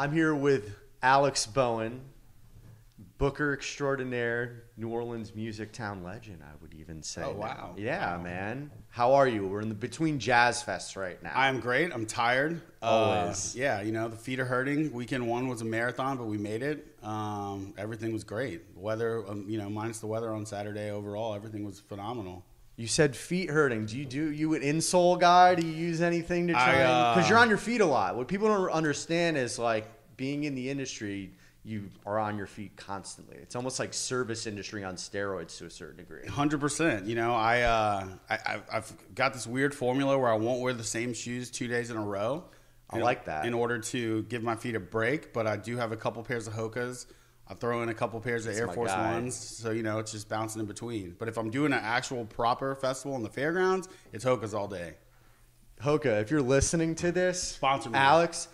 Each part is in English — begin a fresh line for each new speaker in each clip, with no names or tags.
I'm here with Alex Bowen, Booker extraordinaire, New Orleans music town legend. I would even say.
Oh, wow.
Yeah,
Wow.
man. How are you? We're in the between jazz fests right now.
I'm great. I'm tired.
Always.
Uh, yeah, you know, the feet are hurting. Weekend one was a marathon, but we made it. Um, everything was great. Weather, um, you know, minus the weather on Saturday overall, everything was phenomenal.
You said feet hurting. Do you do you an insole guy? Do you use anything to try? Because
uh,
you're on your feet a lot. What people don't understand is like being in the industry. You are on your feet constantly. It's almost like service industry on steroids to a certain degree.
Hundred percent. You know, I, uh, I I've- got this weird formula where I won't wear the same shoes two days in a row.
I
in-
like that.
In order to give my feet a break, but I do have a couple pairs of Hokas. I throw in a couple pairs of
That's
Air Force
guy.
Ones, so you know it's just bouncing in between. But if I'm doing an actual proper festival in the fairgrounds, it's Hokas all day.
Hoka, if you're listening to this,
Sponsor me.
Alex.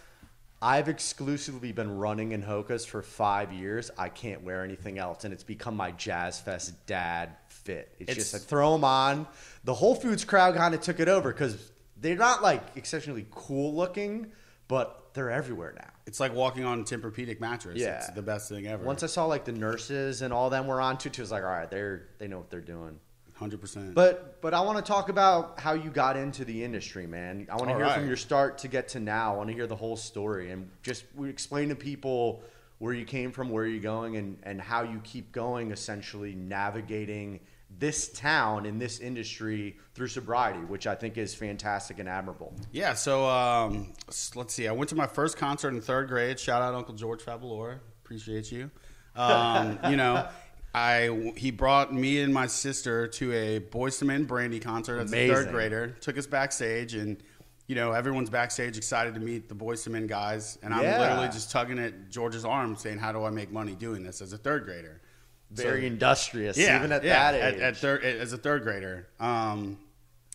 I've exclusively been running in Hokas for five years. I can't wear anything else, and it's become my Jazz Fest dad fit. It's,
It's-
just I throw them on. The Whole Foods crowd kind of took it over because they're not like exceptionally cool looking, but they're everywhere now.
It's like walking on a Tempur-Pedic mattress.
Yeah.
It's the best thing ever.
Once I saw like the nurses and all them were on too, too, I was like, all right, they're they know what they're doing.
Hundred percent.
But but I want to talk about how you got into the industry, man. I want to hear from your start to get to now. I want to hear the whole story and just we explain to people where you came from, where you're going, and and how you keep going, essentially navigating this town in this industry through sobriety, which I think is fantastic and admirable.
Yeah, so um, let's see. I went to my first concert in third grade. Shout out Uncle George Fabalora. Appreciate you. Um, you know, I he brought me and my sister to a Boyz II Men Brandy concert as a third grader. Took us backstage, and you know everyone's backstage excited to meet the Boyz II Men guys, and I'm
Yeah.
literally just tugging at George's arm, saying, "How do I make money doing this as a third grader?"
Very
So-
industrious, even at that age.
At, at third, as a third grader. Um,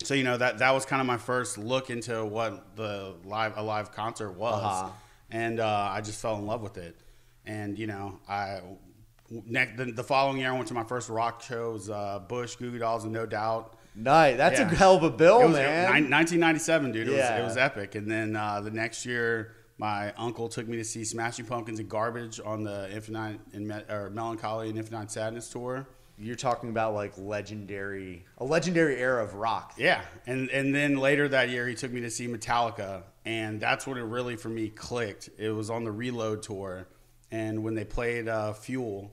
so you know that that was kind of my first look into what the live a live concert was,
Uh-huh.
and uh, I just fell in love with it. And you know, I next the, the following year I went to my first rock shows, uh, Bush, Goo Goo Dolls, and No Doubt.
nice. That's a hell of a bill,
It was
man.
nine- 1997, dude. It,
Yeah.
was, it was epic. And then uh, the next year, my uncle took me to see Smashing Pumpkins and Garbage on the Infinite and Me- or Melancholy and Infinite Sadness tour.
You're talking about like legendary, a legendary era of rock.
Yeah, and and then later that year he took me to see Metallica, and that's when it really for me clicked. It was on the Reload tour, and when they played uh, Fuel,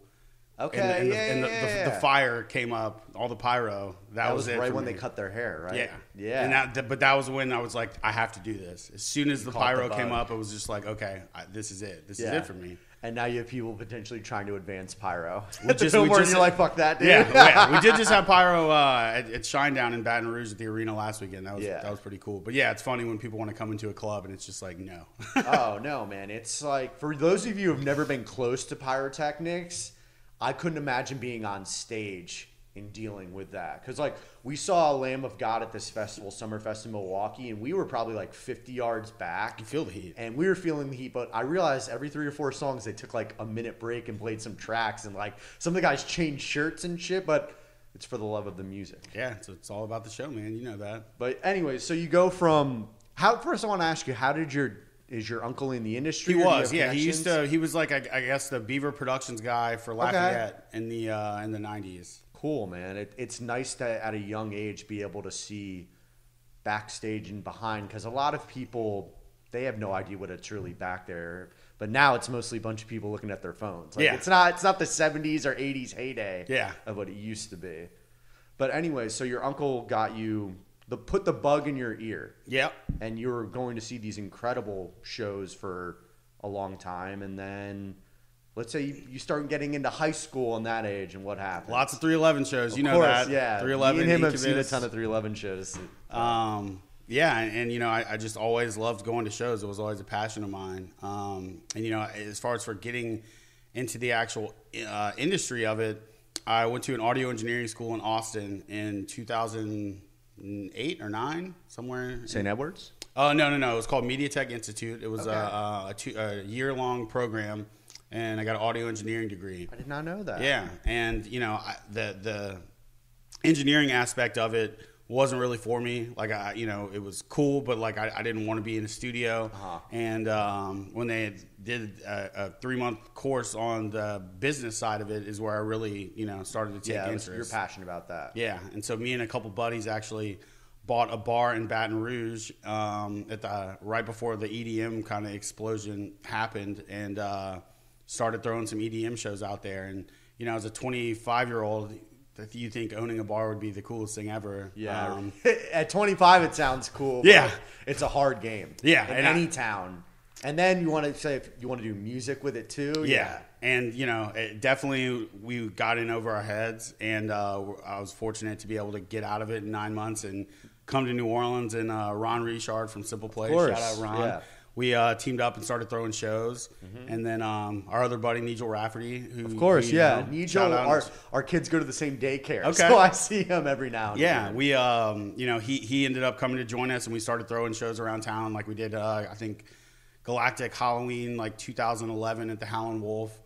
Okay,
and, the, and, the,
yeah,
and the,
yeah,
the,
yeah.
the fire came up, all the pyro. That,
That
was,
was
it
right when
me.
they cut their hair, right?
Yeah,
yeah.
And that, but that was when I was like, I have to do this. As soon as the
caught the
pyro came up, it was just like, okay, I, this is it. This is it for me.
And now you have people potentially trying to advance pyro. The
just- we just-
you're like, fuck that, dude.
Yeah, yeah, we did just have pyro uh, at, at Shinedown in Baton Rouge at the arena last weekend. That was
Yeah.
that was pretty cool. But yeah, it's funny when people want to come into a club and it's just like no.
oh no, man! It's like for those of you who've never been close to pyrotechnics, I couldn't imagine being on stage and dealing with that. Because like we saw Lamb of God at this festival, Summerfest in Milwaukee, and we were probably like 50 yards back.
You feel the heat.
and we were feeling the heat. But I realized every three or four songs they took like a minute break and played some tracks, and like some of the guys changed shirts and shit. But it's for the love of the music.
yeah, so it's all about the show, man. You know that.
But anyways, so you go from how first I want to ask you, how did your is your uncle in the industry?
He
or do you
was, yeah. He used to. He was like, I, I guess, the Beaver Productions guy for Lafayette in the uh, in the nineties.
Cool, man. It, it's nice to at a young age be able to see backstage and behind because a lot of people they have no idea what it's really back there. But now it's mostly a bunch of people looking at their phones. Like,
Yeah.
it's not it's not the '70s or '80s heyday
Yeah.
of what it used to be. But anyway, so your uncle got you the put the bug in your ear.
Yep.
and you're going to see these incredible shows for a long time and then let's say you, you start getting into high school in that age and what happens?
Lots of 311 shows. You
of
know
course,
that.
yeah
311.
Me and him have seen a ton of 311 shows
Um, yeah, and, and you know, I, I just always loved going to shows. It was always a passion of mine. Um, and you know, as far as for getting into the actual uh, industry of it, I went to an audio engineering school in Austin in 2008 or nine, somewhere.
st edwards
Oh no, no, no! It was called MediaTech Institute. It was
Okay.
Uh, uh, a, a, a year-long program, and I got an audio engineering degree.
i did not know that
Yeah, and you know I, the the engineering aspect of it wasn't really for me. Like I, you know, it was cool, but like I, I didn't want to be in a studio.
Uh-huh.
And um, when they did a, a three month course on the business side of it, is where I really, you know, started to take
Yeah,
interest.
you're passionate about that.
Yeah, and so me and a couple buddies actually bought a bar in Baton Rouge um, at the right before the EDM kind of explosion happened, and uh, started throwing some EDM shows out there. And you know, as a 25 year old, if you think owning a bar would be the coolest thing ever,
Yeah.
um,
At 25, it sounds cool.
Yeah.
It's a hard game.
Yeah,
In
and I-
any town. And then you want to say if you want to do music with it too.
Yeah. And, you know, it definitely we got in over our heads. And uh, I was fortunate to be able to get out of it in nine months and come to New Orleans. And uh, Ron Richard from Simple Play,
course,
shout out Ron.
yeah.
We uh, teamed up and started throwing shows. And then um, our other buddy, Nigel Rafferty, who.
Mm-hmm. Of course,
you
yeah.
know,
Nigel, our, our kids go to the same daycare.
Okay.
So I see him every now and
Yeah,
then.
we um, you know, he he ended up coming to join us, and we started throwing shows around town. Like we did, uh, I think, Galactic Halloween, like 2011 at the Howlin' Wolf.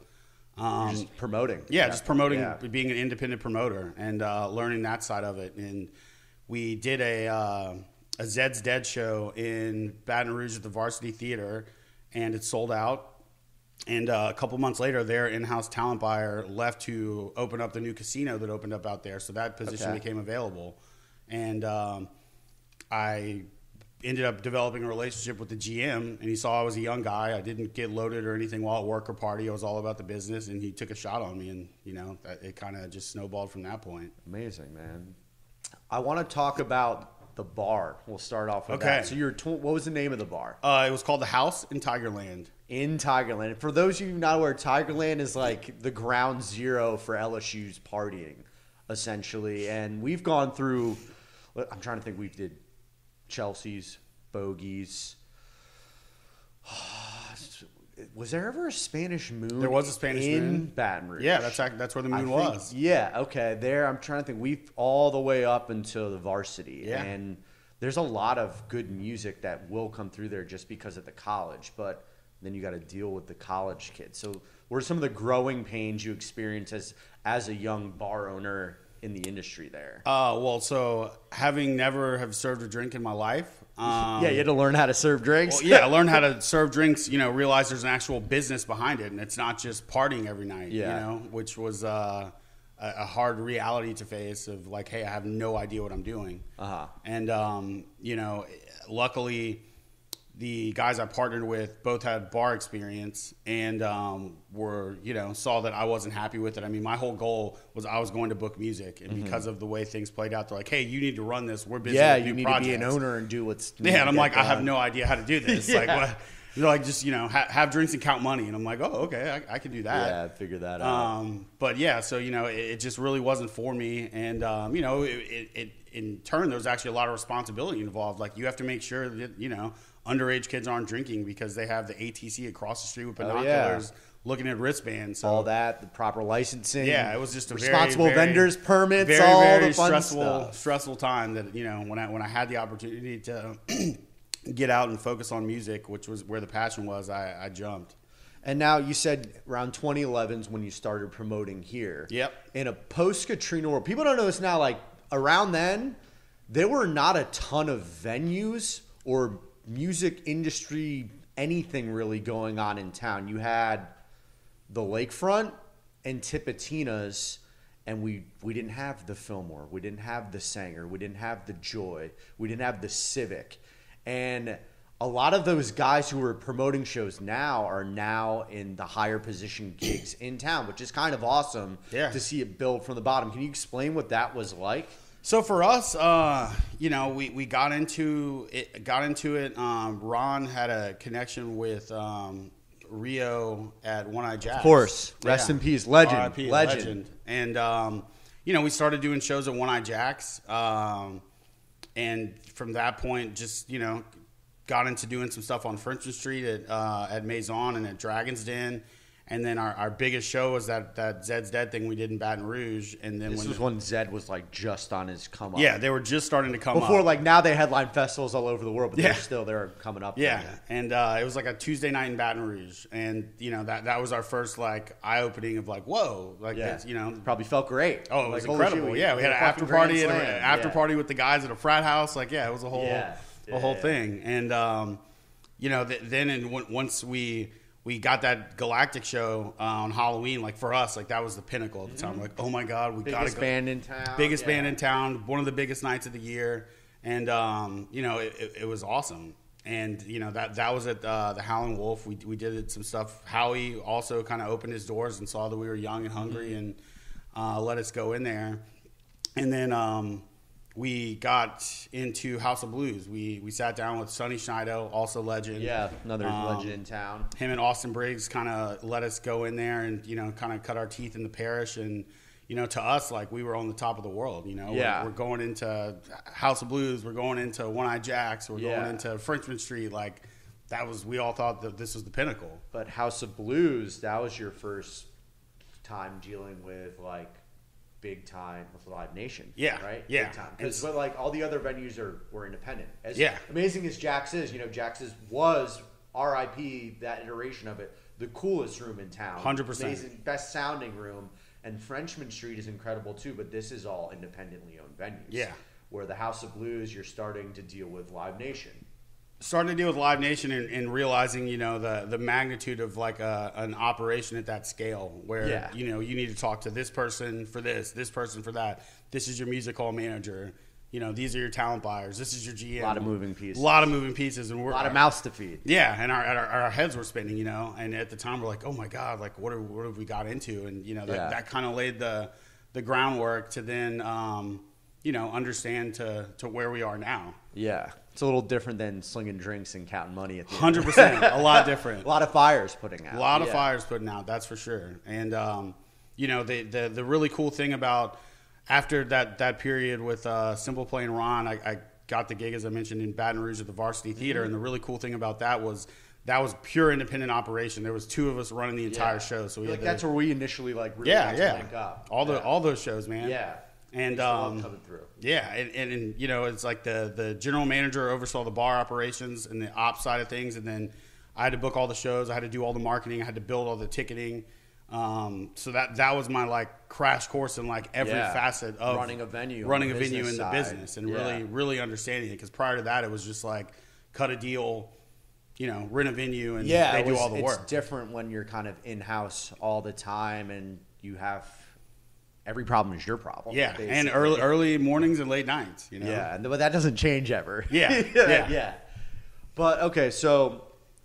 Um,
just promoting.
yeah, just promoting,
Yeah.
being an independent promoter, and uh, learning that side of it. And we did a uh, a Zed's Dead show in Baton Rouge at the Varsity Theater, and it sold out. And uh, a couple months later, their in-house talent buyer left to open up the new casino that opened up out there. So that position
Okay.
became available, and um, I ended up developing a relationship with the GM. And he saw I was a young guy. I didn't get loaded or anything while at work or party. It was all about the business, and he took a shot on me. And you know, that, it kind of just snowballed from that point.
Amazing, man. I want to talk about the bar. We'll start off with
Okay.
that. So you're tw- what was the name of the bar?
Uh, it was called the House in Tigerland.
in Tigerland. For those of you not aware, Tigerland is like the ground zero for LSU's partying, essentially. And we've gone through. I'm trying to think. We've did Chelsea's, Bogies. Was there ever a Spanish moon?
There was a Spanish
in
moon.
Baton Rouge.
Yeah, that's that's where the moon
think-
was.
Yeah, okay. There, I'm trying to think. We've all the way up until the varsity,
Yeah.
and there's a lot of good music that will come through there just because of the college. But then you got to deal with the college kids. So, what are some of the growing pains you experience as as a young bar owner in the industry there?
Uh, well, so having never have served a drink in my life. Um,
yeah, you had to learn how to serve drinks.
Well, yeah, I learned how to serve drinks. You know, realize there's an actual business behind it, and it's not just partying every night.
Yeah.
You know, which was uh, a, a hard reality to face. Of like, hey, I have no idea what I'm doing.
Uh-huh.
And um, you know, luckily, the guys I partnered with both had bar experience and um, were you know saw that I wasn't happy with it. I mean, my whole goal was I was going to book music, and because of the way things played out, they're like, hey, you need to run this. We're busy.
yeah,
with
you
new
need to be an owner and do what's.
Yeah, and I'm like, I have no idea how to do this. Like,
Yeah.
what? They're like, just you know, ha- have drinks and count money, and I'm like, oh, okay, I, I can do that.
Yeah, figure that out.
Um, but yeah, so you know, it, it just really wasn't for me, and um, you know, it, it, it in turn there was actually a lot of responsibility involved. Like you have to make sure that you know underage kids aren't drinking because they have the ATC across the street with
Oh, yeah.
binoculars, looking at wristbands. So
all that, the proper licensing.
yeah, it was just a very,
responsible
very-
vendors permits,
very,
all
very
the fun
stressful,
stuff.
stressful time. That you know, when I when I had the opportunity to get out and focus on music, which was where the passion was, I, I jumped.
And now you said around 2011 is when you started promoting here.
Yep.
In a post Katrina world, people don't know this now. Like around then, there were not a ton of venues or music industry anything really going on in town. You had the lakefront and Tipitina's, and we we didn't have the Fillmore, we didn't have the Sanger, we didn't have the Joy, we didn't have the Civic, and a lot of those guys who are promoting shows now are now in the higher position gigs in town, which is kind of awesome
Yeah.
to see it build from the bottom. Can you explain what that was like?
So for us, uh, you know, we, we got into it. Got into it. Um, Ron had a connection with um, Rio at One Eyed Jacks. Of
course. Rest in peace. Legend.
legend.
Legend.
And um, you know, we started doing shows at One Eyed Jacks, um, and from that point, just you know, got into doing some stuff on Frenchmen Street at uh, at Maison and at Dragon's Den. And then our, our biggest show was that, that Zed's Dead thing we did in Baton Rouge. And then
This
when
was when Zed was like just on his come up.
yeah, they were just starting to come
Before
up.
Before, like now they headline festivals all over the world, but
Yeah.
they're still they're coming up.
Yeah,
there.
and uh, it was like a Tuesday night in Baton Rouge, and you know that that was our first like eye opening of like whoa, like
Yeah.
you know.
Probably felt great.
Oh, it
Like,
was
shit,
incredible! yeah, we had an after party, and
slam.
an after
Yeah.
party with the guys at a frat house. Like, yeah, it was a whole, a whole thing. And um, you know, th- then and w- once we we got that Galactic show uh, on Halloween, like for us, like that was the pinnacle at the time. Like, oh my god, we got
Biggest
to go
band in town.
biggest band in town, one of the biggest nights of the year, and um, you know it, it, it was awesome. And you know that that was at uh, the Howling Wolf. We we did some stuff. Howie also kind of opened his doors and saw that we were young and hungry,
Mm-hmm.
and uh, let us go in there. And then um, we got into House of Blues. We we sat down with Sonny Schneidau, also legend.
Yeah, another
Um,
legend in town.
him and Austin Briggs kind of let us go in there and you know kind of cut our teeth in the parish and you know to us like we were on the top of the world you know We're- we're, going into House of Blues we're going into One Eyed Jacks we're
Yeah.
going into Frenchmen Street like that was we all thought that this was the pinnacle
But House of Blues, that was your first time dealing with like big time with Live Nation.
Yeah,
Right?
yeah.
Big time. Because like all the other venues are were independent. As
Yeah.
amazing as Jax is, you know, Jax is, was RIP, that iteration of it, the coolest room in town.
100%.
Amazing, best sounding room. And Frenchmen Street is incredible too, but this is all independently owned venues.
Yeah.
Where the House of Blues, you're starting to deal with Live Nation.
Starting to deal with Live Nation and, and realizing you know the the magnitude of like a, an operation at that scale where
Yeah.
you know you need to talk to this person for this this person for that this is your music hall manager you know these are your talent buyers this is your GM
A lot of moving pieces.
a lot of moving pieces and we're
A lot of mouths to feed.
yeah and our, our our heads were spinning you know and at the time we're like oh my god like what are, what have we got into and you know that,
Yeah.
that kind of laid the the groundwork to then um, you know understand to to where we are now
Yeah, it's a little different than slinging drinks and counting money at the.
Hundred percent, a lot different.
A lot of fires putting out.
A lot of fires putting out, that's for sure. And um, you know, the, the the really cool thing about after that that period with uh, Simple Play and Ron, I, I got the gig as I mentioned in Baton Rouge at the Varsity Theater,
Mm-hmm.
and the really cool thing about that was that was pure independent operation. There was two of us running the entire
Yeah.
show, so we
like
had
that's where we initially like really
yeah,
got to
yeah,
link up.
all the
yeah.
all those shows, man.
yeah,
and
Used to love
um,
coming through.
yeah, and, and, and you know, it's like the the general manager oversaw the bar operations and the ops side of things, and then I had to book all the shows, I had to do all the marketing, I had to build all the ticketing. Um, so that that was my like crash course in like every
Yeah.
facet of
Running a venue
running a venue in the
side.
business, and
Yeah.
really really understanding it. Because prior to that, it was just like cut a deal, you know, rent a venue, and
Yeah,
they do
was-
all the
it's
work.
different when you're kind of in house all the time and you have every problem is your problem.
yeah, and early early mornings and late nights. You know,
Yeah, and- but that doesn't change ever.
Yeah, yeah.
yeah. But okay, so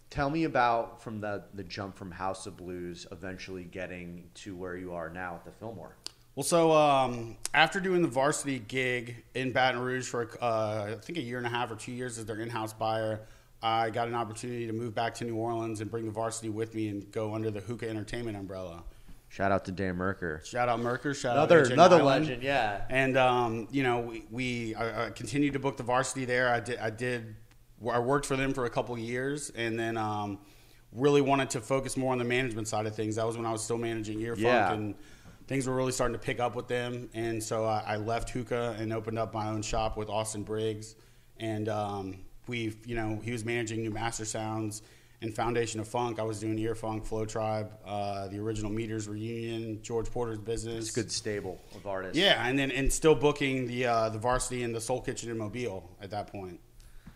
tell me about from the the jump from House of Blues, eventually getting to where you are now at the Fillmore.
Well, so um, after doing the varsity gig in Baton Rouge for uh, I think a year and a half or two years as their in-house buyer, I got an opportunity to move back to New Orleans and bring the varsity with me and go under the Huka Entertainment umbrella.
Shout out to Dan Merker.
Shout out Merker, shout
Another
out
another legend, yeah.
And um, you know, we, we I, I continued to book the varsity there. I did I did I worked for them for a couple years, and then um, really wanted to focus more on the management side of things. That was when I was still managing Earphunk,
Yeah.
and things were really starting to pick up with them. And so I, I left Huka and opened up my own shop with Austin Briggs, and um, we you know he was managing New Mastersounds. And Foundation of Funk, I was doing Earphunk, Flow Tribe, uh, the original Meters Reunion, George Porter's business.
It's a good stable of artists.
Yeah, and then and still booking the uh, the varsity and the Soul Kitchen in Mobile at that point.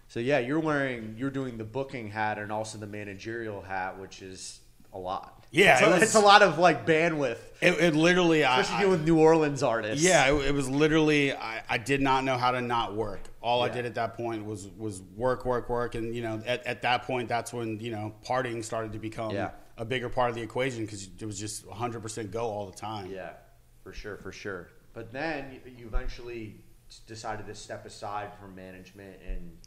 So yeah, you're wearing you're doing the booking hat and also the managerial hat, which is a lot.
Yeah,
it's,
it
a,
was-
it's a lot of like bandwidth,
It, it literally, I,
especially
I-
dealing with New Orleans artists.
yeah, it, it was literally. I, I did not know how to not work. All I did at that point was was work, work, work, and you know, at, at that point, that's when you know partying started to become
Yeah.
a bigger part of the equation because it was just 100 percent go all the time.
yeah, for sure, for sure. But then you- you eventually decided to step aside from management and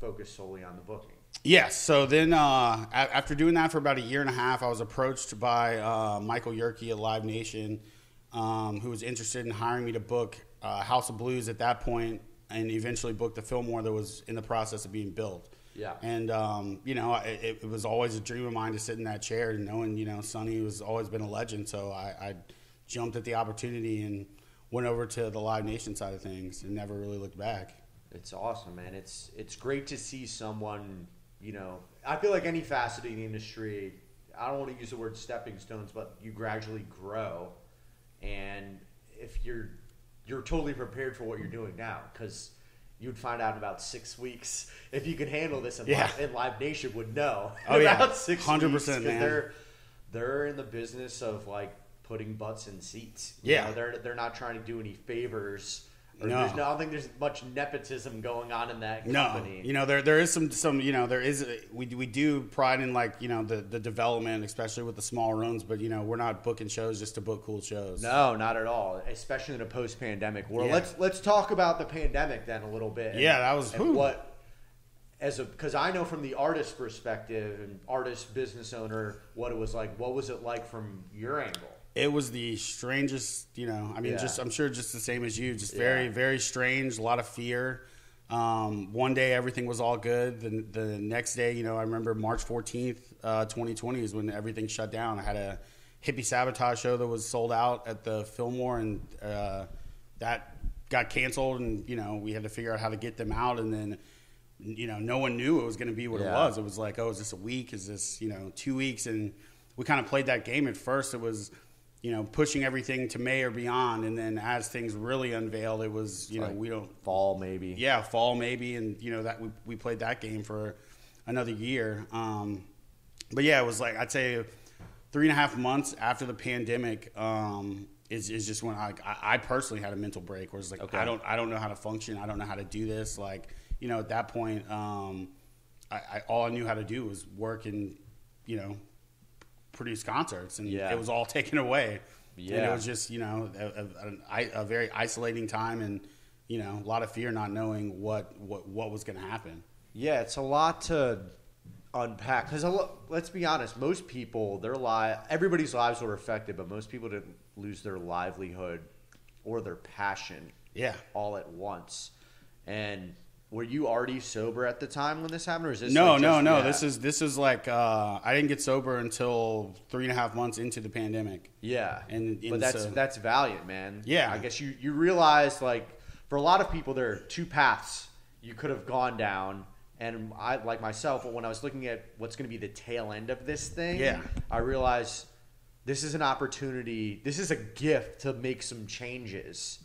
focus solely on the booking.
Yes. So then, uh, after doing that for about a year and a half, I was approached by uh, Michael Yerke at Live Nation, um, who was interested in hiring me to book uh, House of Blues at that point, and eventually booked the Fillmore that was in the process of being built.
Yeah.
And um, you know, it, it was always a dream of mine to sit in that chair, and knowing you know Sonny was always been a legend. So I, I jumped at the opportunity and went over to the Live Nation side of things, and never really looked back.
It's awesome, man. It's it's great to see someone. You know, I feel like any facet of the industry. I don't want to use the word stepping stones, but you gradually grow, and if you're you're totally prepared for what you're doing now, because you'd find out in about six weeks if you can handle this. And,
Yeah.
Live, and Live Nation would know.
Oh, yeah.
about six
100%,
weeks, 'cause
man.
They're they're in the business of like putting butts in seats. You
Yeah.
know, they're they're not trying to do any favors. Or
No.
no, I don't think there's much nepotism going on in that company.
No, you know there there is some some you know there is we we do pride in like you know the the development, especially with the small rooms. But you know we're not booking shows just to book cool shows.
No, not at all. Especially in a post-pandemic world.
Yeah.
Let's let's talk about the pandemic then a little bit.
Yeah, that was-
what as a because I know from the artist perspective and artist business owner what it was like. What was it like from your angle?
It was the strangest, you know. I mean,
Yeah.
just I'm sure just the same as you. Just very,
Yeah.
very strange. A lot of fear. Um, one day everything was all good. The, the next day, you know, I remember March 14th, uh, 2020 is when everything shut down. I had a hippie sabotage show that was sold out at the Fillmore, and uh, that got canceled. And you know, we had to figure out how to get them out. And then, you know, no one knew it was going to be what it was. It was like, oh, is this a week? Is this you know two weeks? And we kind of played that game at first. It was you know, pushing everything to May or beyond, and then as things really unveiled, it was you know
Like
we don't
Fall maybe.
yeah fall maybe, and you know that we we played that game for another year. Um, but yeah, it was like I'd say three and a half months after the pandemic um, is is just when I I I personally had a mental break where it's like
Okay.
I don't I don't know how to function, I don't know how to do this. Like you know at that point, um, I, I all I knew how to do was work and you know produce concerts, and
Yeah.
it was all taken away. and
Yeah.
it was just you know a, a, a very isolating time, and you know a lot of fear, not knowing what what what was going to happen.
Yeah, it's a lot to unpack because let's be honest, most people their life, everybody's lives were affected, but most people didn't lose their livelihood or their passion
Yeah.
all at once. And were you already sober at the time when this happened, or is this
No,
like,
no, no. This is this is like uh, I didn't get sober until three and a half months into the pandemic.
Yeah,
And-
but that's
so-
that's valiant, man.
Yeah.
I guess you you realize like for a lot of people there are two paths you could have gone down, and I like myself when I was looking at what's going to be the tail end of this thing.
Yeah.
I realized this is an opportunity. This is a gift to make some changes,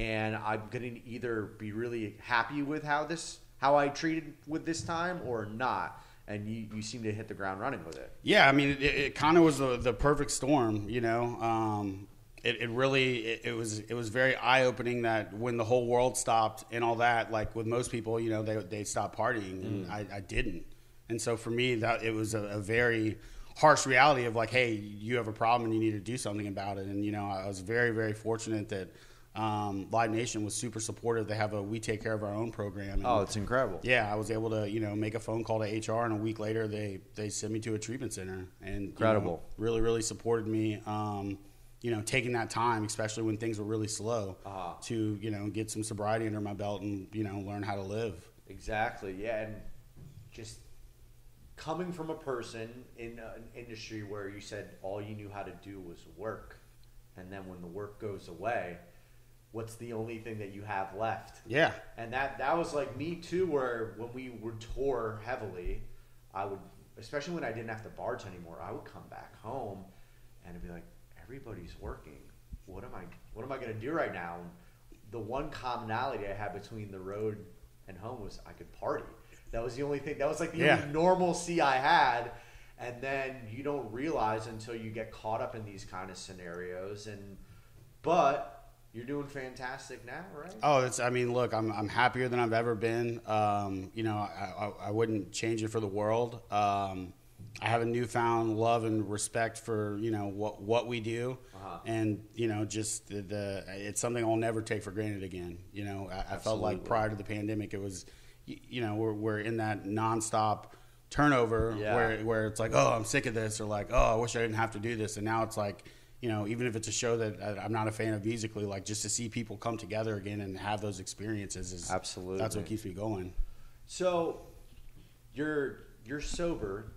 and I'm going to either be really happy with how this how I treated with this time or not. And you, you seem to hit the ground running with it.
Yeah, I mean, it, it kind of was the, the perfect storm, you know. Um, it, it really it, it was it was very eye opening that when the whole world stopped and all that, like with most people, you know, they they stopped partying, and I, I didn't. And so for me, that it was a, a very harsh reality of like, hey, you have a problem and you need to do something about it. And you know, I was very very fortunate that um, Live Nation was super supportive. They have a we take care of our own program. And,
Oh, it's incredible.
yeah, I was able to, you know, make a phone call to HR, and a week later they they sent me to a treatment center, and you know,
Incredible.
really, really supported me. Um, you know, taking that time, especially when things were really slow,
Uh-huh.
to you know get some sobriety under my belt and you know learn how to live.
Exactly. Yeah, and just coming from a person in an industry where you said all you knew how to do was work, and then when the work goes away, what's the only thing that you have left?
Yeah,
And that that was like me too. Where when we would tour heavily, I would, especially when I didn't have to bartend anymore, I would come back home and it'd be like, everybody's working. What am I? What am I going to do right now? And the one commonality I had between the road and home was I could party. That was the only thing. That was like the
Yeah.
only normalcy I had. And then you don't realize until you get caught up in these kind of scenarios. And but you're doing fantastic now, right?
Oh, it's. I mean, look, I'm I'm happier than I've ever been. Um, you know, I, I I wouldn't change it for the world. Um, I have a newfound love and respect for you know what what we do,
Uh-huh.
and you know just the, the it's something I'll never take for granted again. You know, I, I felt like prior to the pandemic, it was, you, you know, we're we're in that nonstop turnover
Yeah.
where where it's like, oh, I'm sick of this, or like, oh, I wish I didn't have to do this, and now it's like you know, even if it's a show that I'm not a fan of musically, like just to see people come together again and have those experiences is
Absolutely.
that's what keeps me going.
So, you're you're sober,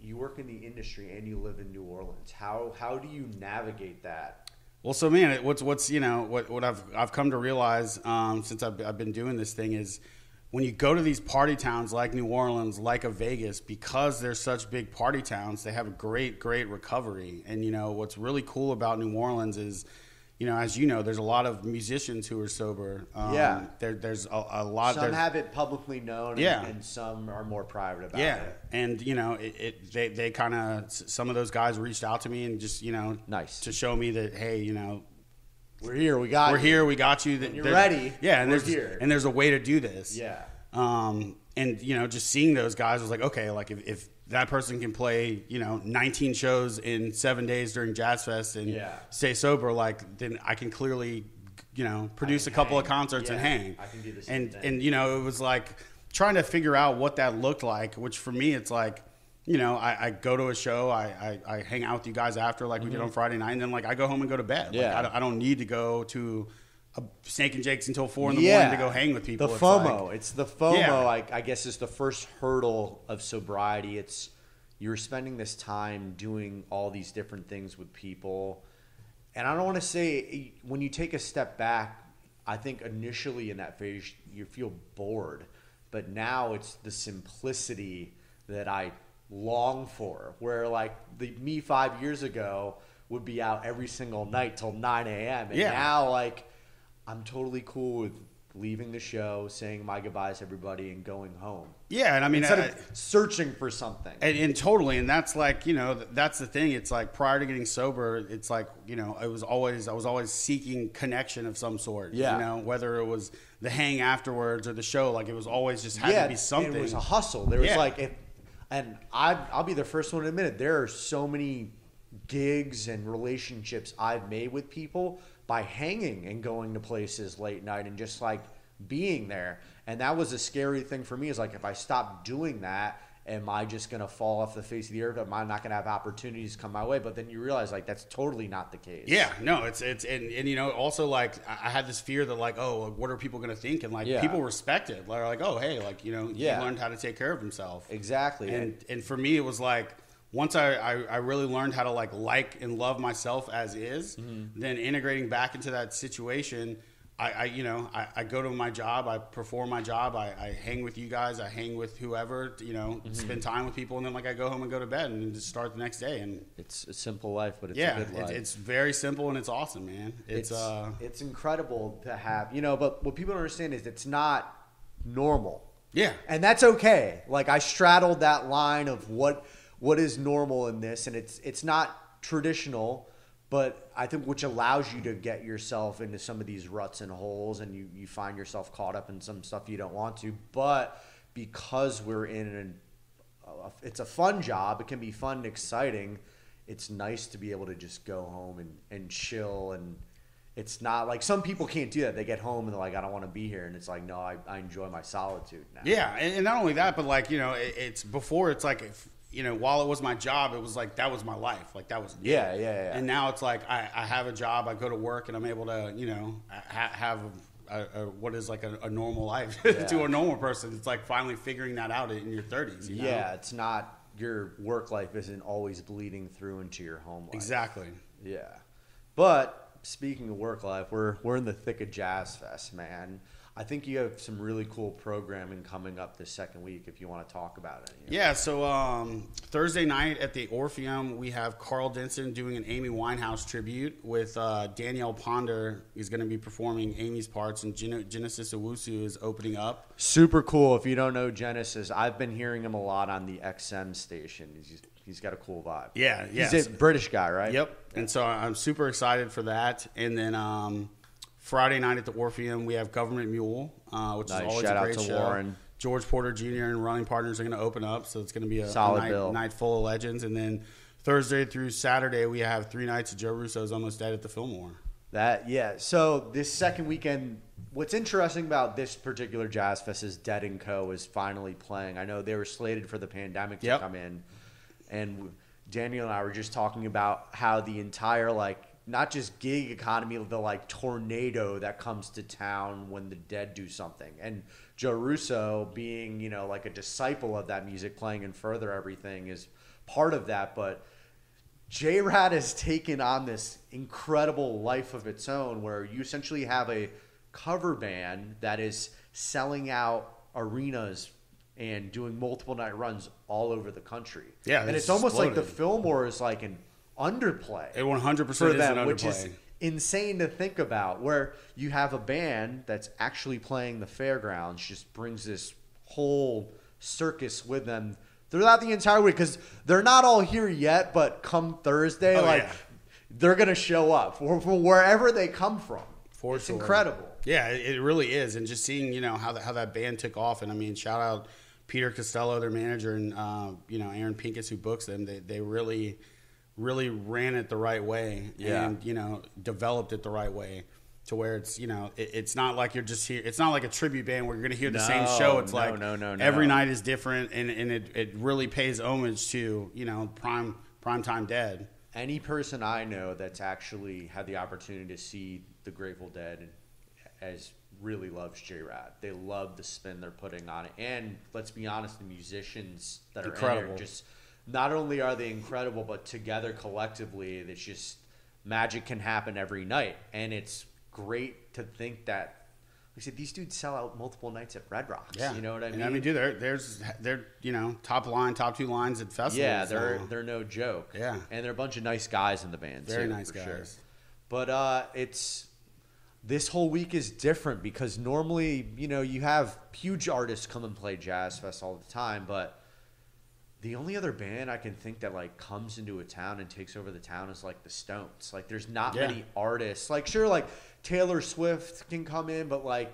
you work in the industry, and you live in New Orleans. How how do you navigate that?
Well, so man, what's what's you know what what I've I've come to realize um, since I've I've been doing this thing is when you go to these party towns like New Orleans, like a Vegas, because they're such big party towns, they have a great great recovery. And you know what's really cool about New Orleans is. You know, as you know, there's a lot of musicians who are sober. Um,
Yeah.
there, there's a, a lot.
Some have it publicly known, and,
Yeah.
and some are more private about
yeah,
it.
and you know, it, it they they kind of some of those guys reached out to me and just you know,
Nice.
to show me that hey, you know,
We're here. We got.
we're
you.
here, we got you. That
you're ready,
Yeah, and
we're
there's
here.
and there's a way to do this.
Yeah.
Um, and you know, just seeing those guys was like, okay, like if, if that person can play, you know, 19 shows in seven days during Jazz Fest and
Yeah.
stay sober, like then I can clearly, you know, produce a couple of
hang.
concerts and hang.
I can do the same
and
thing.
and you know, it was like trying to figure out what that looked like. Which for me, it's like. You know, I, I go to a show, I, I, I hang out with you guys after, like we did on Friday night, and then like I go home and go to bed. Like,
Mm-hmm. Yeah.
I, don't, I don't need to go to a Snake and Jake's until four in the morning to go hang with people.
The
It's
FOMO.
like-
it's the FOMO.
Yeah.
I, I guess is the first hurdle of sobriety. It's you're spending this time doing all these different things with people, and I don't want to say when you take a step back. I think initially in that phase you feel bored, but now it's the simplicity that I long for. Where like the me five years ago would be out every single night till nine a.m. and
Yeah.
now like I'm totally cool with leaving the show, saying my goodbyes to everybody, and going home
Yeah, and I mean,
instead
I-
of searching for something.
and, and totally, and that's like you know, that's the thing. It's like prior to getting sober, it's like you know, it was always I was always seeking connection of some sort.
Yeah.
you know, whether it was the hang afterwards or the show, like it was always just had
yeah,
to be something.
It was a hustle. There was
Yeah.
like, if, and I, I'll be the first one to admit it. There are so many gigs and relationships I've made with people by hanging and going to places late night and just like being there. And that was a scary thing for me. Is like if I stop doing that. Am I just gonna fall off the face of the earth? Am I not gonna have opportunities come my way? But then you realize like that's totally not the case.
Yeah, no, it's it's and, and you know also like I had this fear that like oh like, what are people gonna think and like
Yeah.
people respect it they're like oh hey like you know
Yeah.
he learned how to take care of himself
exactly.
and and for me it was like once I, I, I really learned how to like like and love myself as is
Mm-hmm.
then integrating back into that situation I, I you know I, I go to my job I perform my job I, I hang with you guys I hang with whoever you know
Mm-hmm.
spend time with people and then like I go home and go to bed and just start the next day and
it's a simple life, but it's
yeah
a good life.
it's, it's very simple and it's awesome man it's,
it's
uh
it's incredible to have you know but what people don't understand is it's not normal
yeah
and that's okay like i straddled that line of what what is normal in this and it's it's not traditional but i think which allows you to get yourself into some of these ruts and holes and you, you find yourself caught up in some stuff you don't want to. But because we're in an it's a fun job it can be fun and exciting it's nice to be able to just go home and, and chill and it's not like some people can't do that. They get home and they're like i don't want to be here and it's like no i, I enjoy my solitude now.
Yeah, and, and not only that, but like you know, it, it's before it's like you know, while it was my job, it was like that was my life, like that was.
Yeah, yeah, yeah.
And now it's like I, I have a job, I go to work, and I'm able to you know ha- have a, a, what is like a, a normal life
Yeah.
to a normal person. It's like finally figuring that out in your 30s. You know?
Yeah, it's not your work life isn't always bleeding through into your home life.
exactly.
Yeah. But speaking of work life, we're we're in the thick of Jazz Fest, man. I think you have some really cool programming coming up this second week if you want to talk about it.
Yeah, so um, Thursday night at the Orpheum, we have Karl Denson doing an Amy Winehouse tribute with uh, Danielle Ponder is going to be performing Amy's parts, and Gen- Genesis Owusu is opening up.
Super cool. If you don't know Genesis, I've been hearing him a lot on the XM station. He's he's got a cool vibe.
Yeah, yeah.
He's a British guy, right?
Yep. And so I'm super excited for that. And then um, Friday night at the Orpheum, we have Government Mule, uh, which
Nice.
is always
Shout
a
out
great
to
show.
Warren.
George Porter Jr. and Running Partners are going to open up, so it's going to be a, a
Solid
night, night full of legends. And then Thursday through Saturday, we have three nights of Joe Russo's Almost Dead at the Fillmore.
That yeah. So this second weekend, what's interesting about this particular Jazz Fest is Dead and Co is finally playing. I know they were slated for the pandemic to
Yep.
come in, and Daniel and I were just talking about how the entire like not just gig economy, the like tornado that comes to town when the dead do something. And Joe Russo being, you know, like a disciple of that music, playing and further everything is part of that. But JRAD has taken on this incredible life of its own where you essentially have a cover band that is selling out arenas and doing multiple night runs all over the country.
Yeah,
and
it's
almost like the. Fillmore is like an underplay
It 100%
for
is
them,
an
which is insane to think about. Where you have a band that's actually playing the fairgrounds, just brings this whole circus with them throughout the entire week because they're not all here yet. But come Thursday,
Oh,
like
yeah.
they're gonna show up from, wherever they come from.
For
it's
sure.
incredible.
Yeah, it, really is, and just seeing you know how that how that band took off, and I mean, shout out Peter Costello, their manager, and uh, you know Aaron Pincus who books them. They they really really ran it the right way,
Yeah.
and you know developed it the right way. To where it's you know it, it's not like you're just here. It's not like a tribute band where you're going to hear the same show. It's
no,
like
no, no, no.
every night is different, and, and it, it really pays homage to you know prime prime time dead.
Any person I know that's actually had the opportunity to see the Grateful Dead as really loves JRAD. They love the spin they're putting on it. And let's be honest, the musicians that are in
Incredible.
there just not only are they incredible, but together collectively, it's just magic can happen every night. And it's great to think that like I said, these dudes sell out multiple nights at Red Rocks.
Yeah,
You know what I
And
mean?
I mean, dude, there, there's they're you know top line, top two lines at festivals.
Yeah, they're
now.
they're no joke.
Yeah.
and they're a bunch of nice guys in the band.
Very
too,
nice
for sure.
guys.
But uh, it's this whole week is different because normally you know you have huge artists come and play Jazz Fest all the time, but the only other band I can think that like comes into a town and takes over the town is like the Stones. Like there's not
Yeah.
many artists. Like sure, like Taylor Swift can come in, but like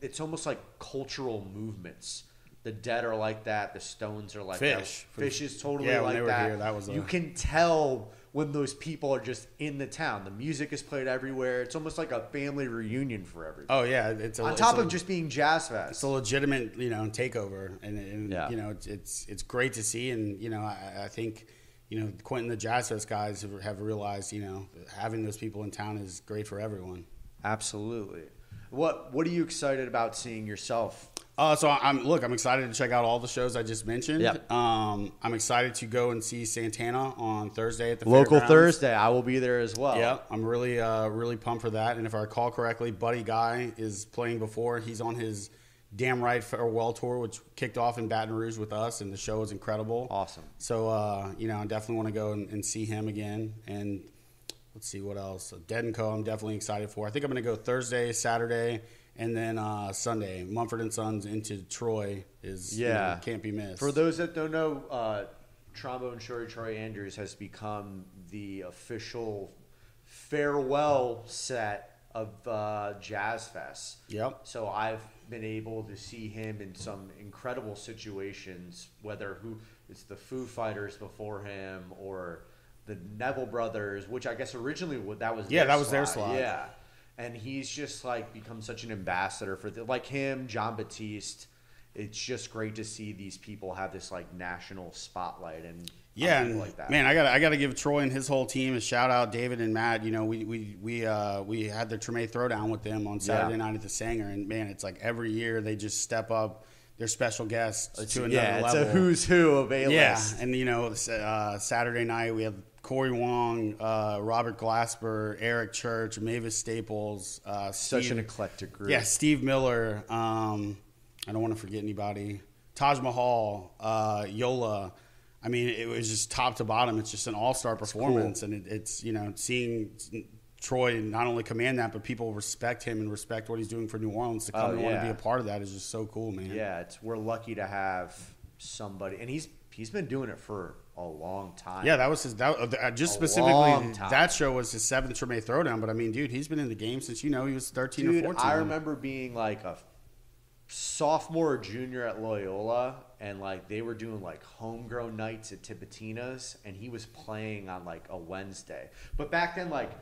it's almost like cultural movements. The Dead are like that. The Stones are like that.
Phish.
Phish is totally
Yeah,
like that.
here, that was a-
you can tell when those people are just in the town. The music is played everywhere. It's almost like a family reunion for everybody.
Oh yeah, it's a,
On
it's
top
a-
of just being Jazz fest.
it's a legitimate you know takeover, and, and
Yeah.
you know it's, it's it's great to see, and you know I, I think you know Quentin the Jazz Fest guys have, have realized you know having those people in town is great for everyone.
Absolutely. What What are you excited about seeing yourself?
Uh, so I'm look. I'm excited to check out all the shows I just mentioned.
Yep.
Um, I'm excited to go and see Santana on Thursday at the
Local. Thursday. I will be there as well.
Yep. I'm really, uh, really pumped for that. And if I recall correctly, Buddy Guy is playing before. He's on his Damn Right Farewell Tour, which kicked off in Baton Rouge with us, and the show was incredible.
Awesome.
So, uh, you know, I definitely want to go and, and see him again. And let's see what else. Dead and Co. I'm definitely excited for. I think I'm going to go Thursday, Saturday, and then uh, Sunday. Mumford and Sons into Troy is you know,
Yeah.
can't be missed.
For those that don't know, uh, Trombone Shorty Troy Andrews has become the official farewell set of uh, Jazz Fest.
Yep.
So I've been able to see him in some incredible situations, whether who it's the Foo Fighters before him or the Neville Brothers, which I guess originally that was
Yeah,
their
that was their slot.
Yeah, and he's just like become such an ambassador for the, like him, Jon Batiste. It's just great to see these people have this like national spotlight and
Yeah,
people
and
like that.
man, I got I got to give Troy and his whole team a shout out. David and Matt, you know, we we we uh, we had the Treme Threauxdown with them on Saturday
Yeah.
night at the Sanger, and man, it's like every year they just step up their special guests
It's-
to another
yeah, it's
level.
a who's who of A-list.
yeah, and you know, uh, Saturday night we have Corey Wong, uh, Robert Glasper, Eric Church, Mavis Staples, uh,
Such an eclectic group.
yeah, Steve Miller. Um, I don't want to forget anybody. Taj Mahal, uh, Yola. I mean, it was just top to bottom. It's just an all star performance, and it, it's you know seeing Troy not only command that, but people respect him and respect what he's doing for New Orleans to come
Oh,
and want to be a part of that is just so cool, man.
Yeah, it's we're lucky to have somebody, and he's he's been doing it for a long time.
Yeah, that was his. That uh, just
A
specifically that show was his seventh Treme Threauxdown. But I mean, dude, he's been in the game since you know he was thirteen
dude,
or fourteen.
I remember being like a sophomore or junior at Loyola, and like they were doing like homegrown nights at Tipitina's, and he was playing on like a Wednesday. But back then, like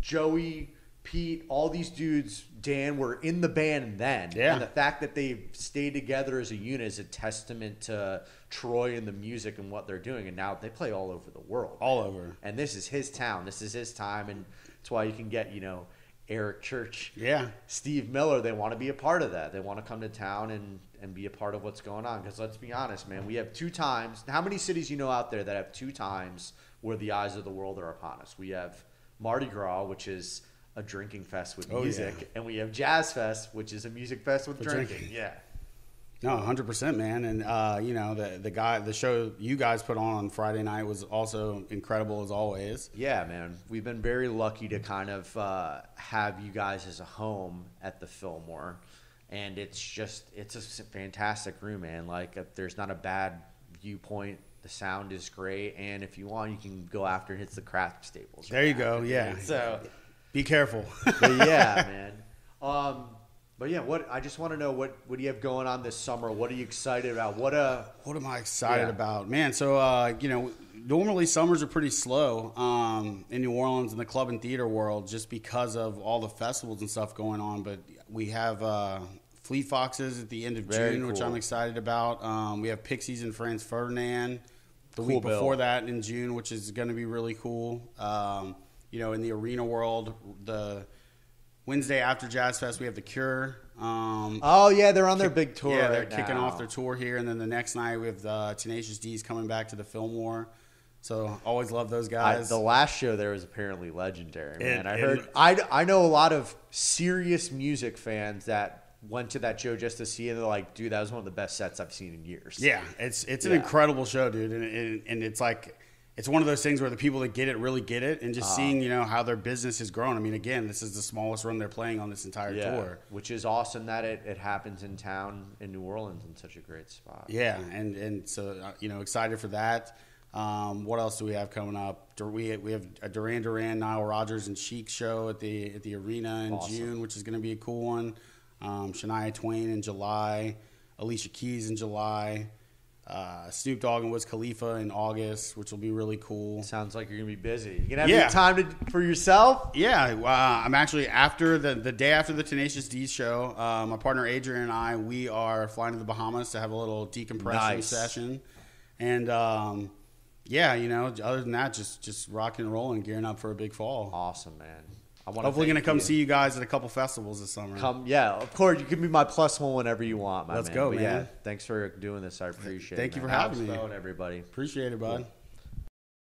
Joey Pete, all these dudes, Dan, were in the band then.
Yeah.
And the fact that they've stayed together as a unit is a testament to Troy and the music and what they're doing. And now they play all over the world.
All over.
And this is his town. This is his time. And that's why you can get, you know, Eric Church,
Yeah.
Steve Miller. They want to be a part of that. They want to come to town and, and be a part of what's going on. Because let's be honest, man, we have two times. How many cities you know out there that have two times where the eyes of the world are upon us? We have Mardi Gras, which is a drinking fest with
Oh,
music,
yeah.
and we have Jazz Fest, which is a music fest with drinking.
drinking.
Yeah.
No, hundred percent, man. And uh, you know, the the guy, the show you guys put on on Friday night was also incredible as always.
Yeah, man. We've been very lucky to kind of uh, have you guys as a home at the Fillmore, and it's just it's a fantastic room, man. Like, if there's not a bad viewpoint. The sound is great, and if you want, you can go after and hit the craft staples.
There you go. Yeah.
So,
Be careful.
but yeah, man. Um, but yeah, what I just want to know what what do you have going on this summer? What are you excited about? What uh
What am I excited
Yeah.
about, man? So, uh, you know, normally summers are pretty slow um, in New Orleans in the club and theater world, just because of all the festivals and stuff going on. But we have uh, Fleet Foxes at the end of
Very
June, which. I'm excited about. Um, we have Pixies and Franz Ferdinand the
Cool
week
bill.
before that in June, which is going to be really cool. Um, you know, in the arena world, the Wednesday after Jazz Fest, we have The Cure. Um,
oh yeah, they're on their big tour.
yeah, they're
right
kicking
now.
off their tour here, and then the next night we have uh, Tenacious D's coming back to the Fillmore. So always love those
I,
guys.
the last show there was apparently legendary, man.
And-
I
and-
heard. I, I know a lot of serious music fans that went to that show just to see it. And they're like, dude, that was one of the best sets I've seen in years.
yeah, it's it's an incredible show, dude, and, and and it's like it's one of those things where the people that get it really get it, and just
Uh-huh.
seeing you know how their business has grown. I mean, again, this is the smallest run they're playing on this entire
Yeah,
tour.
which is awesome that it, it happens in town in New Orleans in such a great spot.
Yeah, and and so uh, you know excited for that. Um, what else do we have coming up? We we have a Duran Duran, Nile Rodgers, and Chic show at the at the arena in
Awesome.
June, which is going to be a cool one. Um, Shania Twain in July, Alicia Keys in July, uh, Snoop Dogg and Wiz Khalifa in August, which will be really cool.
Sounds like you're gonna be busy. You gonna have
Yeah.
any time to, for yourself?
Yeah, uh, I'm actually after the the day after the Tenacious D show. Uh, my partner Adrian and I we are flying to the Bahamas to have a little decompression
Nice.
session, and um, yeah, you know, other than that, just just rocking and rolling, gearing up for a big fall.
Awesome, man. I want
Hopefully, gonna come see you guys at a couple festivals this summer.
Come, yeah, of course. You can be my plus one whenever you want, my
Let's
man.
go,
But Yeah,
man.
thanks for doing this. I appreciate
Thank
it.
Thank you for having me.
going, everybody.
Appreciate it, bud.